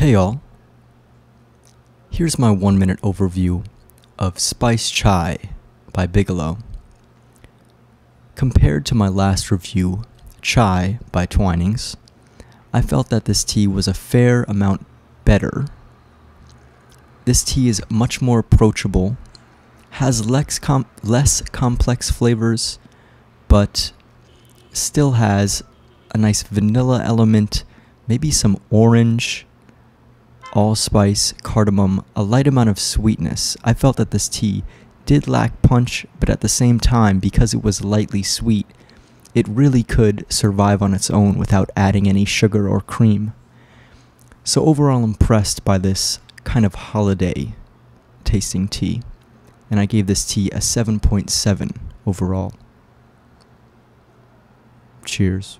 Hey y'all. Here's my one minute overview of Spice Chai by Bigelow. Compared to my last review, Chai by Twinings, I felt that this tea was a fair amount better. This tea is much more approachable, has less, com- less complex flavors, but still has a nice vanilla element, maybe some orange, allspice, cardamom, a light amount of sweetness. I felt that this tea did lack punch, but at the same time, because it was lightly sweet, it really could survive on its own without adding any sugar or cream. So, overall, impressed by this kind of holiday tasting tea, and I gave this tea a 7.7 overall. Cheers.